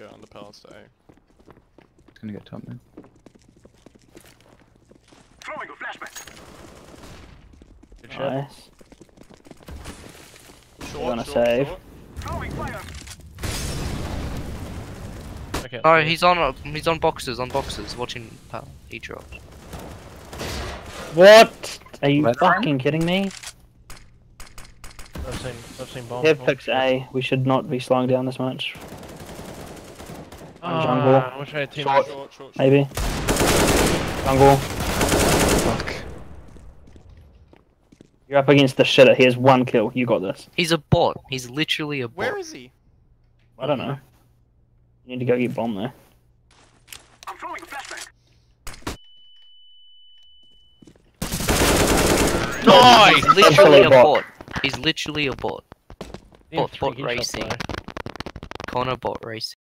go under palace to A. It's gonna get top now. man. Good shot. Nice. Short, gonna short, save. short. Okay. No, he's on uh, he's on boxes, on boxes, watching pal. He dropped. What? Are you Red fucking kidding me? I've seen, I've seen bomb. Dev Oh, picks. A. We should not be slowing down this much. Ah, jungle. I wish I had team Short. short, short, short. Maybe. Jungle. Fuck. You're up against the shitter. He has one kill. You got this. He's a bot. He's literally a bot. Where is he? I don't know. You need to go get bomb there. I'm throwing flashbang. No, he's literally a bot. bot. He's literally a bot. Bot- bot racing. though. Connor bot racing.